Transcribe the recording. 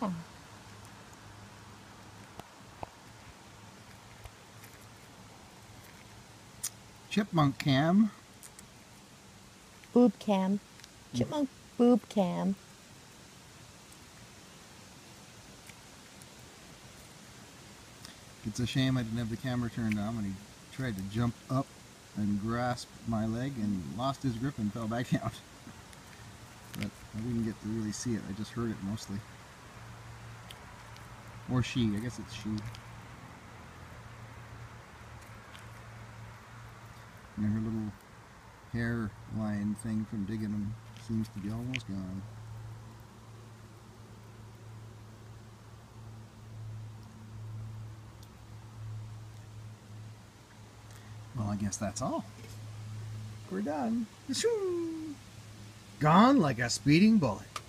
cam. Chipmunk cam. Boob cam. Chipmunk boob cam. It's a shame I didn't have the camera turned on when he tried to jump up and grasp my leg and lost his grip and fell back out. But I didn't get to really see it. I just heard it mostly. Or she. I guess it's she. And her little hairline thing from digging them seems to be almost gone. Well, I guess that's all. We're done. Gone like a speeding bullet.